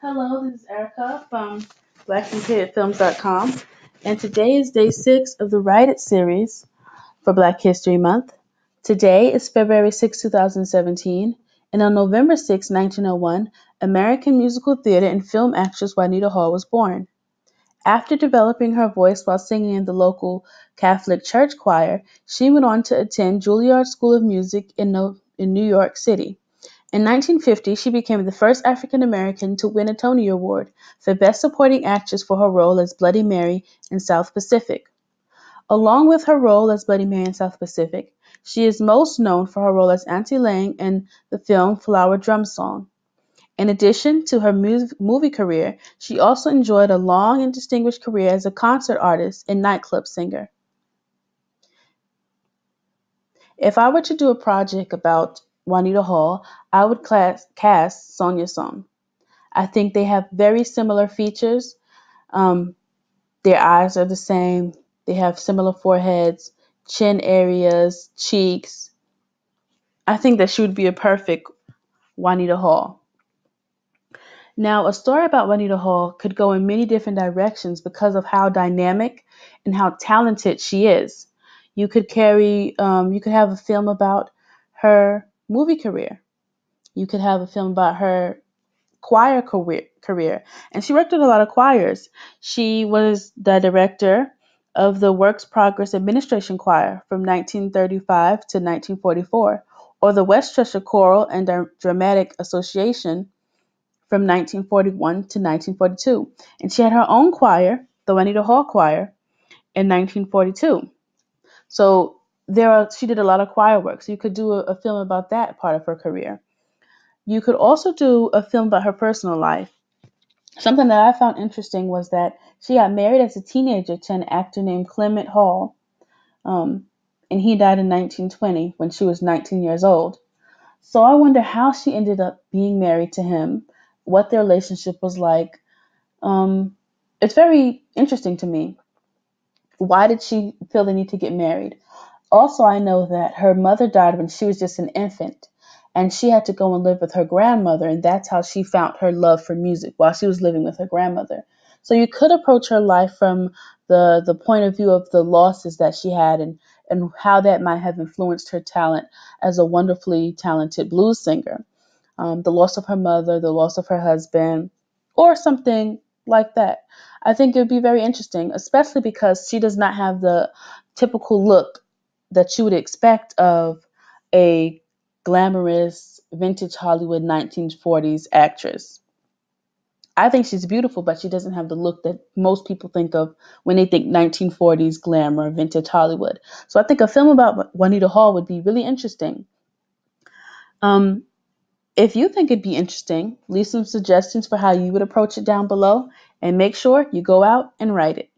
Hello, this is Erica from BlackinPeriodFilms.com, and today is day six of the Write It series for Black History Month. Today is February 6, 2017, and on November 6, 1901, American musical theater and film actress Juanita Hall was born. After developing her voice while singing in the local Catholic church choir, she went on to attend Juilliard School of Music in New York City. In 1950, she became the first African American to win a Tony Award for Best Supporting Actress for her role as Bloody Mary in South Pacific. Along with her role as Bloody Mary in South Pacific, she is most known for her role as Auntie Liang in the film Flower Drum Song. In addition to her movie career, she also enjoyed a long and distinguished career as a concert artist and nightclub singer. If I were to do a project about Juanita Hall, I would class, cast Sonja Sohn. I think they have very similar features. Um, their eyes are the same. They have similar foreheads, chin areas, cheeks. I think that she would be a perfect Juanita Hall. Now, a story about Juanita Hall could go in many different directions because of how dynamic and how talented she is. You could carry, um, you could have a film about her movie career. You could have a film about her choir career, career. And she worked with a lot of choirs. She was the director of the Works Progress Administration Choir from 1935 to 1944, or the Westchester Choral and Dramatic Association from 1941 to 1942. And she had her own choir, the Juanita Hall Choir, in 1942. So there are, she did a lot of choir work. So you could do a, a film about that part of her career. You could also do a film about her personal life. Something that I found interesting was that she got married as a teenager to an actor named Clement Hall, um, and he died in 1920 when she was 19 years old. So I wonder how she ended up being married to him what their relationship was like. Um, it's very interesting to me. Why did she feel the need to get married? Also, I know that her mother died when she was just an infant, and she had to go and live with her grandmother, and that's how she found her love for music while she was living with her grandmother. So you could approach her life from the the point of view of the losses that she had and and how that might have influenced her talent as a wonderfully talented blues singer um, the loss of her mother, the loss of her husband, or something like that. I think it would be very interesting, especially because she does not have the typical look that you would expect of a glamorous vintage Hollywood 1940s actress. I think she's beautiful, but she doesn't have the look that most people think of when they think 1940s glamour, vintage Hollywood. So I think a film about Juanita Hall would be really interesting. Um, if you think it'd be interesting, leave some suggestions for how you would approach it down below and make sure you go out and write it.